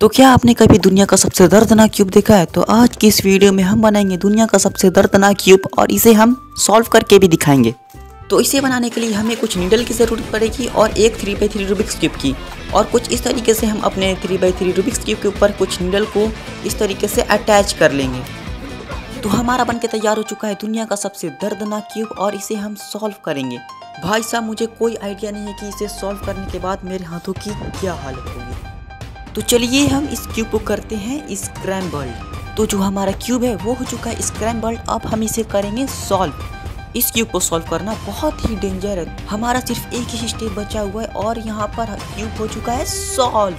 तो क्या आपने कभी दुनिया का सबसे दर्दनाक क्यूब देखा है? तो आज की इस वीडियो में हम बनाएँगे दुनिया का सबसे दर्दनाक क्यूब और इसे हम सॉल्व करके भी दिखाएँगे। तो इसे बनाने के लिए हमें कुछ नीडल की ज़रूरत पड़ेगी और एक three by three Rubik's cube की। और कुछ इस तरीके से हम अपने three by three Rubik's cube के ऊपर कुछ नीडल को इस तरीके से अटैच कर लेंगे। तो हमारा बन के तैयार हो चुका है दुनिया का सबसे दर्दनाक क्यूब और इसे हम सॉल्व करेंगे। भाई साहब, मुझे कोई आइडिया नहीं है कि इसे सॉल्व करने के बाद मेरे हाथों की क्या हालत होगी। तो चलिए हम इस क्यूब को करते हैं स्क्रैम्बल्ड तो जो हमारा क्यूब है, वो हो चुका है स्क्रैम्बल्ड अब हम इसे करेंगे सॉल्व इस क्यूब को सॉल्व करना बहुत ही डेंजर है। हमारा सिर्फ़ एक ही स्टेप बचा हुआ है और यहाँ पर क्यूब हो चुका है सॉल्व